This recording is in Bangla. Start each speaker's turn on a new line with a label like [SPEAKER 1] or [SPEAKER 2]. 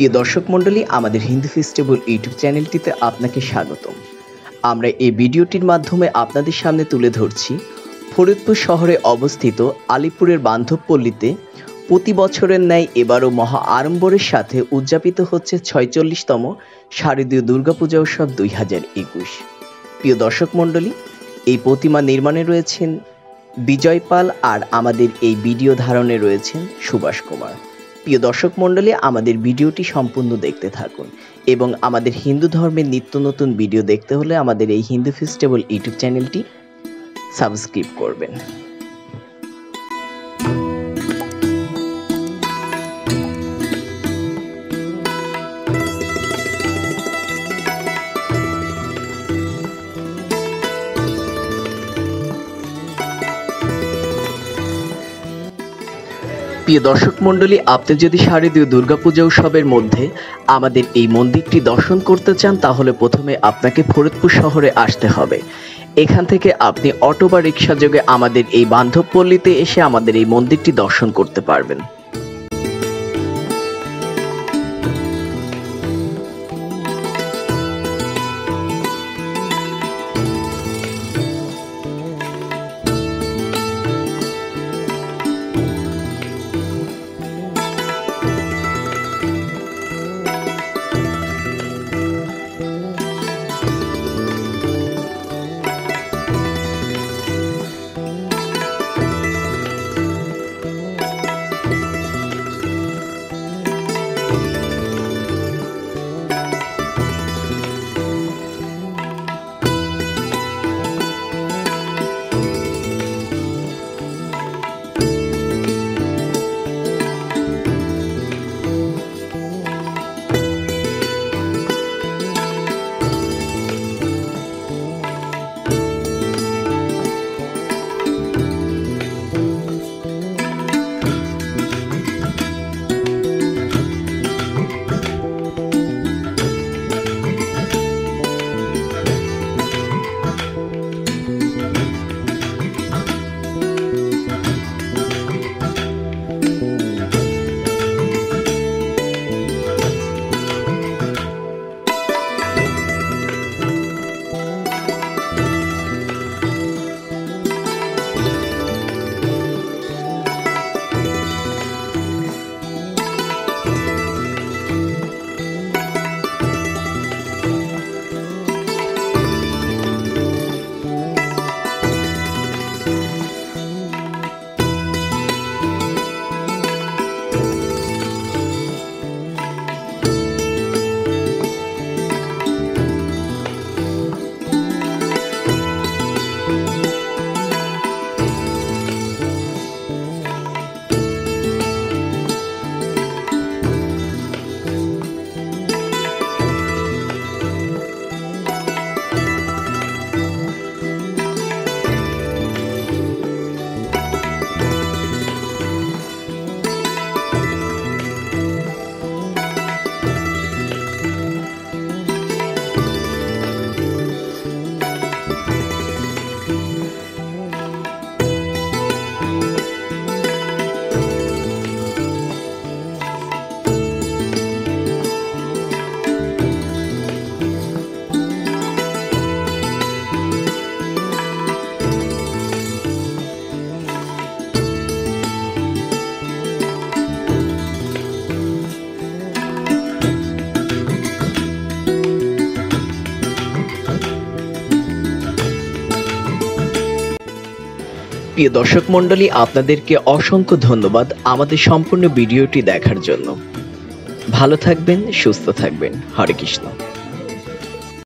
[SPEAKER 1] প্রিয় দর্শক মণ্ডলী, আমাদের হিন্দু ফেস্টিভ্যাল ইউটিউব চ্যানেলটিতে আপনাকে স্বাগতম। আমরা এই ভিডিওটির মাধ্যমে আপনাদের সামনে তুলে ধরছি, ফরিদপুর শহরে অবস্থিত আলিপুরের বান্ধবপল্লীতে প্রতি বছরের ন্যায় এবারও মহা আড়ম্বরের সাথে উদযাপিত হচ্ছে ছয়চল্লিশতম শারদীয় দুর্গাপূজা উৎসব দুই হাজার একুশ। প্রিয় দর্শক মণ্ডলী, এই প্রতিমা নির্মাণে রয়েছেন বিজয় পাল আর আমাদের এই ভিডিও ধারণে রয়েছেন সুভাষ কুমার। প্রিয় দর্শক মণ্ডলী, আমাদের ভিডিওটি সম্পূর্ণ দেখতে থাকুন এবং আমাদের হিন্দু ধর্মের নিত্য নতুন ভিডিও দেখতে হলে আমাদের এই হিন্দু ফেস্টিভ্যাল ইউটিউব চ্যানেলটি সাবস্ক্রাইব করবেন। প্রিয় দর্শক মণ্ডলী, আপনি যদি শারদীয় দুর্গাপূজা উৎসবের মধ্যে আমাদের এই মন্দিরটি দর্শন করতে চান, তাহলে প্রথমে আপনাকে ফরিদপুর শহরে আসতে হবে। এখান থেকে আপনি অটো বা রিক্সা যোগে আমাদের এই বান্ধবপল্লীতে এসে আমাদের এই মন্দিরটি দর্শন করতে পারবেন। প্রিয় দর্শক মন্ডলী আপনাদেরকে অসংখ্য ধন্যবাদ আমাদের সম্পূর্ণ ভিডিওটি দেখার জন্য। ভালো থাকবেন, সুস্থ থাকবেন। হরে কৃষ্ণ।